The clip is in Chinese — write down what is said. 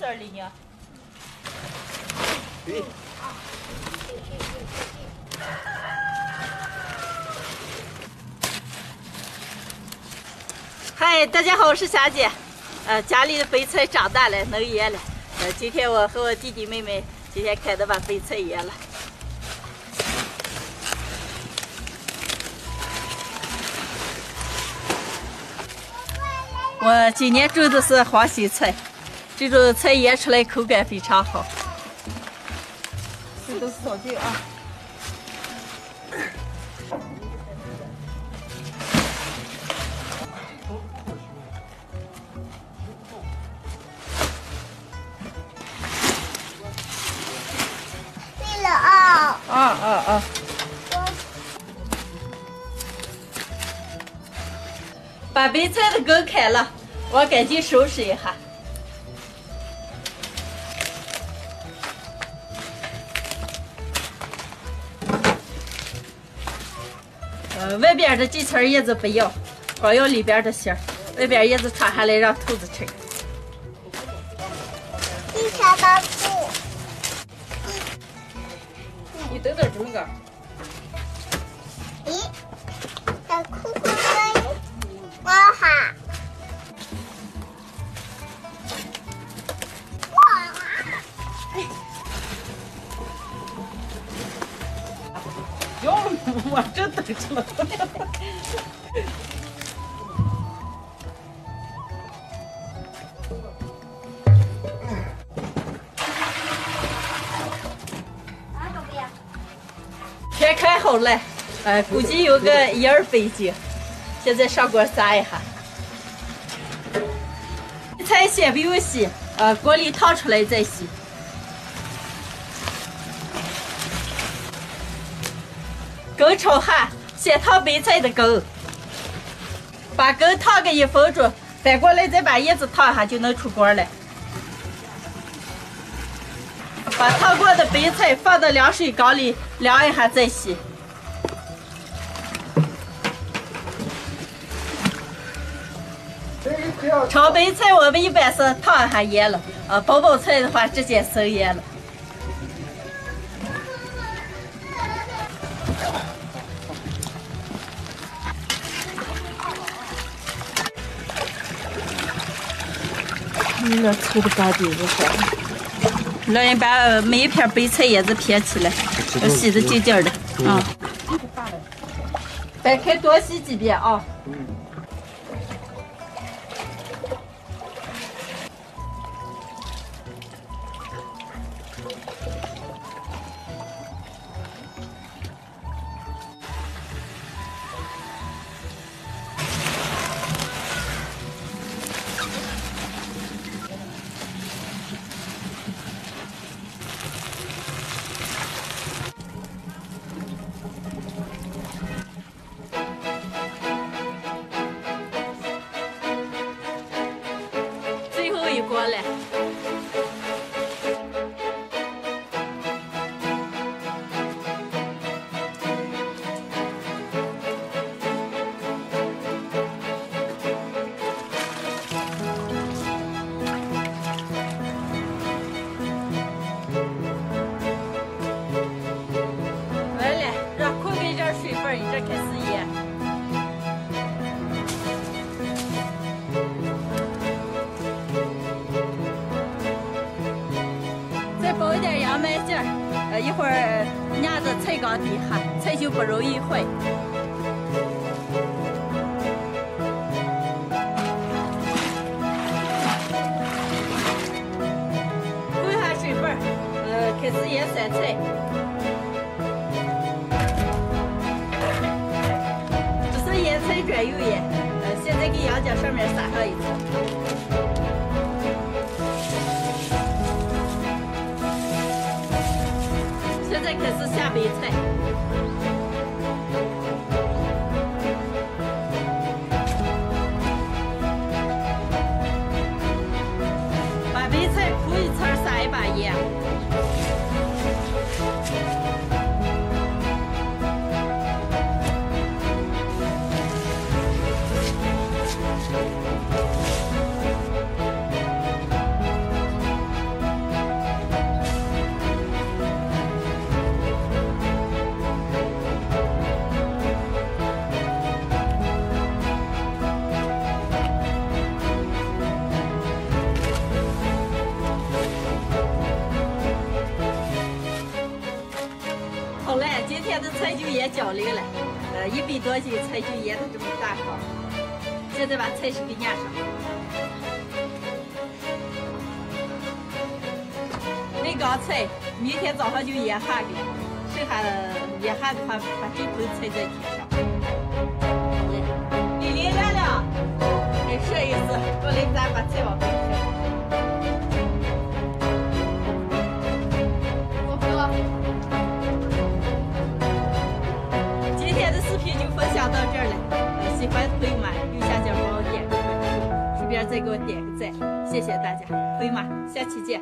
色儿的呢？对。嗨，大家好，我是霞姐。呃，家里的白菜长大了，能腌了。呃，今天我和我弟弟妹妹今天开的把白菜腌了。我今年种的是黄心菜，这种菜腌出来口感非常好。这都是扫地啊。对了啊，啊啊啊！把白菜的根开了，我赶紧收拾一下。呃，外边的几层叶子不要，光要里边的芯儿。外边叶子穿下来让兔子吃。一条到处。你等等，这么个。咦，小裤裤跟我哈。我真等着了。天开好了，呃，估计有个一二百斤。现在上锅炸一下。菜先不用洗，呃，锅里烫出来再洗。根炒下，先烫白菜的根，把根烫个一分钟，反过来再把叶子烫下就能出锅了。把烫过的白菜放到凉水缸里凉一下再洗。炒白菜我们一般是烫一下腌了，呃，包包菜的话直接生腌了。那粗的干底子好。老人把每一片白菜叶子撇起来，要洗的净净的啊。掰开多洗几遍啊。最 picolé. 一会儿压到菜缸底下，菜就不容易坏。控一下水分，呃，开始腌酸菜。这是腌菜专用盐，呃，现在给羊角上面撒上一层。这可是下白菜。把白菜铺一层，撒一把盐。来，今天的菜就叶浇里了，呃，一百多斤菜就叶它这么大筐。现在把菜是给压上。那刚菜明天早上就腌下去，剩下的腌下的话，把这盆菜再添上。丽丽亮亮，给摄影师，过来咱把菜往朋友们右下角帮我点个关注，顺便再给我点个赞，谢谢大家，朋友们，下期见。